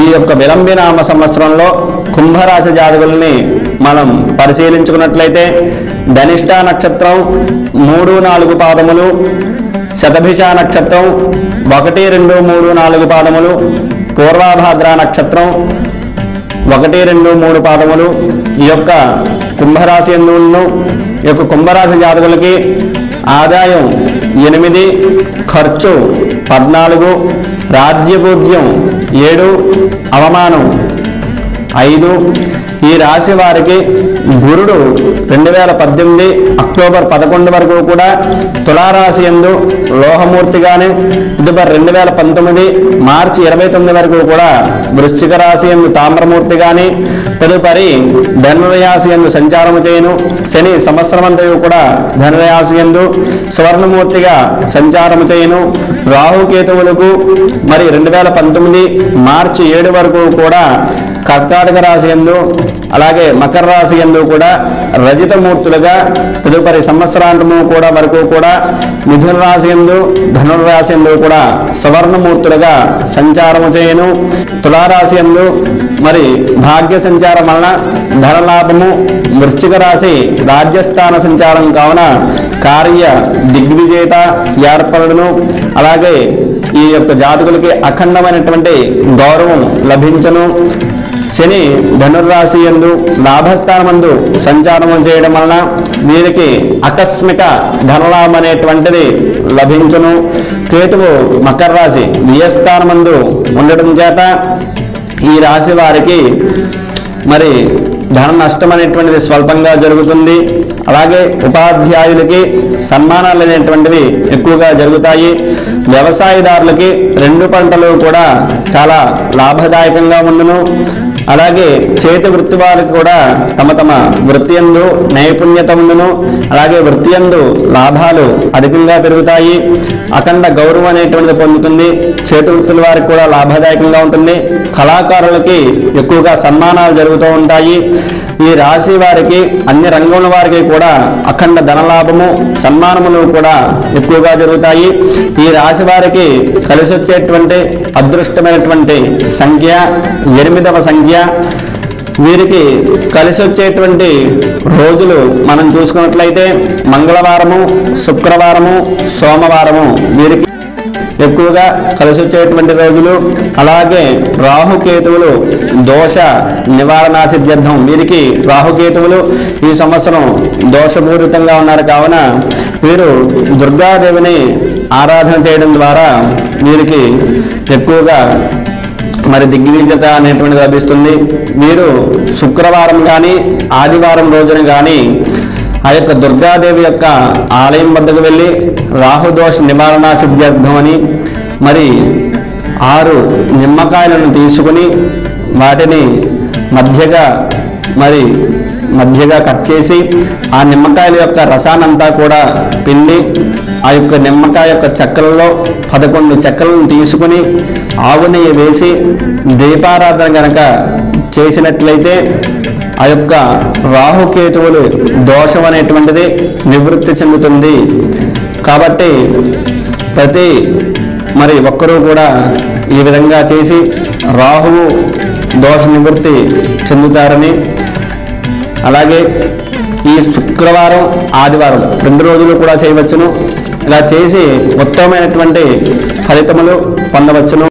ఈ యొక్క విలంబినామ సంవత్సరంలో కుంభరాశి జాతకుల్ని మనం పరిశీలించుకున్నట్లయితే ధనిష్ట నక్షత్రం మూడు నాలుగు పాదములు శతభిష నక్షత్రం ఒకటి రెండు మూడు నాలుగు పాదములు పూర్వాభాద్ర నక్షత్రం ఒకటి రెండు మూడు పాదములు. ఈ యొక్క కుంభరాశి ఎందును ఈ యొక్క కుంభరాశి జాతకులకి ఆదాయం ఎనిమిది ఖర్చు పద్నాలుగు రాజ్యబోధ్యం ఏడు అవమానం ఐదు ఈ రాశి వారికి గురుడు రెండు వేల పద్దెనిమిది అక్టోబర్ పదకొండు వరకు కూడా తులారాశి ఎందు లోహమూర్తిగానే తదుపరి రెండు వేల పంతొమ్మిది మార్చి ఇరవై తొమ్మిది వరకు కూడా వృశ్చిక రాశి ఎందు తామ్రమూర్తి కానీ తదుపరి ధనుర్యాసి ఎందు సంచారము చేయను. శని సంవత్సరమంతయు కూడా ధనుర్యాసి ఎందు సువర్ణమూర్తిగా సంచారము చేయను. రాహుకేతువులకు మరి రెండు వేల పంతొమ్మిది మార్చి ఏడు వరకు కూడా కర్కాటక రాశి ఎందు అలాగే మకర రాశి ఎందు కూడా రజితమూర్తులుగా తదుపరి సంవత్సరాంతము కూడా వరకు కూడా మిథున రాశి ఎందు ధనుర్రాశి ఎందు కూడా సవర్ణమూర్తులుగా సంచారము చేయను. తులారాశి ఎందు మరి భాగ్య సంచారం వలన ధనలాభము వృశ్చిక రాశి రాజ్యస్థాన సంచారం కావున కార్య దిగ్విజేత ఏర్పడను. అలాగే ఈ యొక్క జాతకులకి అఖండమైనటువంటి గౌరవం లభించను. శని ధనుర్రాశి ఎందు లాభస్థానమందు సంచారము చేయడం వలన వీరికి ఆకస్మిక ధనలాభం అనేటువంటిది లభించును. కేతువు మకర రాశి వ్యయస్థానమందు ఉండడం చేత ఈ రాశి వారికి మరి ధన నష్టం అనేటువంటిది స్వల్పంగా జరుగుతుంది. అలాగే ఉపాధ్యాయులకి సన్మానాలు అనేటువంటివి ఎక్కువగా జరుగుతాయి. వ్యవసాయదారులకి రెండు పంటలు కూడా చాలా లాభదాయకంగా ఉండును. అలాగే చేతి వృత్తి వారికి కూడా తమ తమ వృత్తి యందు నైపుణ్యత ఉండును. అలాగే వృత్తి యందు లాభాలు అధికంగా పెరుగుతాయి. అఖండ గౌరవం అనేటువంటిది పొందుతుంది. చేతి వృత్తుల వారికి కూడా లాభదాయకంగా ఉంటుంది. కళాకారులకి ఎక్కువగా సన్మానాలు జరుగుతూ ఉంటాయి. ఈ రాశి వారికి అన్ని రంగముల వారికి కూడా అఖండ ధనలాభము సన్మానములు కూడా ఎక్కువగా జరుగుతాయి. ఈ రాశి వారికి కలిసి వచ్చేటువంటి అదృష్టమైనటువంటి సంఖ్య ఎనిమిదవ సంఖ్య. వీరికి కలిసి వచ్చేటువంటి రోజులు మనం చూసుకున్నట్లయితే మంగళవారము శుక్రవారము సోమవారము వీరికి ఎక్కువగా కలిసి వచ్చేటువంటి రోజులు అలాగే రాహుకేతువులు దోష నివారణ సిద్ధ్యర్థం వీరికి రాహుకేతువులు ఈ సంవత్సరం దోషపూరితంగా ఉన్నారు. కావున వీరు దుర్గాదేవిని ఆరాధన చేయడం ద్వారా వీరికి ఎక్కువగా మరి దిగ్విజత అనేటువంటిది లభిస్తుంది. మీరు శుక్రవారం కానీ ఆదివారం రోజున కానీ ఆ యొక్క దుర్గాదేవి యొక్క ఆలయం వద్దకు వెళ్ళి రాహుదోష నివారణ సిద్ధ్యర్థం అని మరి ఆరు నిమ్మకాయలను తీసుకుని వాటిని మధ్యగా మరి మధ్యగా కట్ చేసి ఆ నిమ్మకాయల యొక్క రసానంతా కూడా పిండి ఆ యొక్క నిమ్మకాయ యొక్క చెక్కలలో పదకొండు చెక్కలను తీసుకుని ఆవు నెయ్యి వేసి దీపారాధన కనుక చేసినట్లయితే ఆ యొక్క రాహుకేతువులు దోషం అనేటువంటిది నివృత్తి చెందుతుంది. కాబట్టి ప్రతి మరి ఒక్కరూ కూడా ఈ విధంగా చేసి రాహువు దోష నివృత్తి చెందుతారని అలాగే ఈ శుక్రవారం ఆదివారం రెండు రోజులు కూడా చేయవచ్చును. ఇలా చేసి ఉత్తమమైనటువంటి ఫలితములు పొందవచ్చును.